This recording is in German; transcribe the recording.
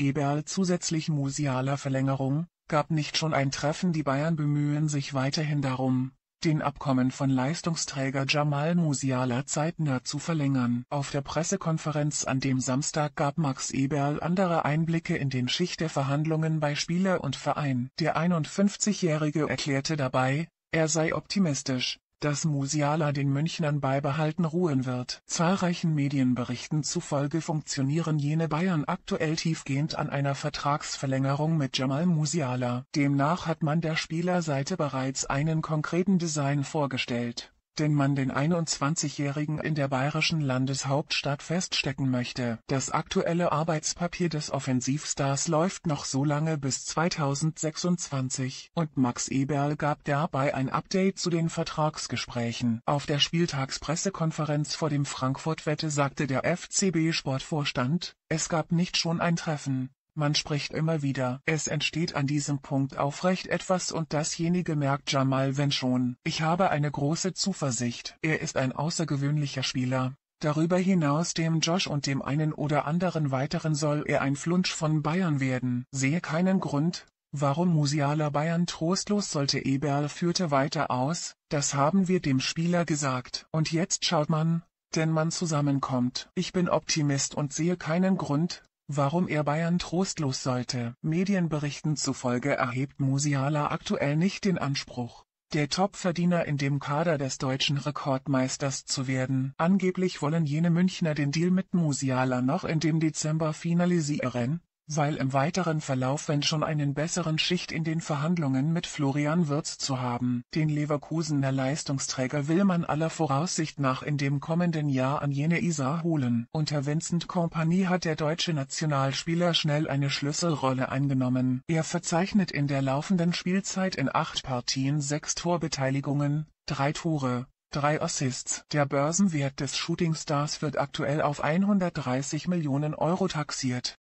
Eberl zusätzlich Musiala Verlängerung, gab nicht schon ein Treffen Die Bayern bemühen sich weiterhin darum, den Abkommen von Leistungsträger Jamal Musiala zeitnah zu verlängern. Auf der Pressekonferenz an dem Samstag gab Max Eberl andere Einblicke in den Schicht der Verhandlungen bei Spieler und Verein. Der 51-Jährige erklärte dabei, er sei optimistisch dass Musiala den Münchnern beibehalten ruhen wird. Zahlreichen Medienberichten zufolge funktionieren jene Bayern aktuell tiefgehend an einer Vertragsverlängerung mit Jamal Musiala. Demnach hat man der Spielerseite bereits einen konkreten Design vorgestellt den man den 21-Jährigen in der bayerischen Landeshauptstadt feststecken möchte. Das aktuelle Arbeitspapier des Offensivstars läuft noch so lange bis 2026 und Max Eberl gab dabei ein Update zu den Vertragsgesprächen. Auf der Spieltagspressekonferenz vor dem Frankfurt-Wette sagte der FCB-Sportvorstand, es gab nicht schon ein Treffen, man spricht immer wieder, es entsteht an diesem Punkt aufrecht etwas und dasjenige merkt Jamal wenn schon. Ich habe eine große Zuversicht. Er ist ein außergewöhnlicher Spieler. Darüber hinaus dem Josh und dem einen oder anderen weiteren soll er ein Flunsch von Bayern werden. Sehe keinen Grund, Warum Musiala Bayern trostlos sollte Eberl führte weiter aus, das haben wir dem Spieler gesagt. Und jetzt schaut man, denn man zusammenkommt. Ich bin Optimist und sehe keinen Grund, Warum er Bayern trostlos sollte. Medienberichten zufolge erhebt Musiala aktuell nicht den Anspruch, der Topverdiener in dem Kader des deutschen Rekordmeisters zu werden. Angeblich wollen jene Münchner den Deal mit Musiala noch in dem Dezember finalisieren, weil im weiteren Verlauf wenn schon einen besseren Schicht in den Verhandlungen mit Florian Wirtz zu haben. Den Leverkusener Leistungsträger will man aller Voraussicht nach in dem kommenden Jahr an jene Isar holen. Unter Vincent Kompany hat der deutsche Nationalspieler schnell eine Schlüsselrolle eingenommen. Er verzeichnet in der laufenden Spielzeit in acht Partien sechs Torbeteiligungen, drei Tore, drei Assists. Der Börsenwert des Shootingstars wird aktuell auf 130 Millionen Euro taxiert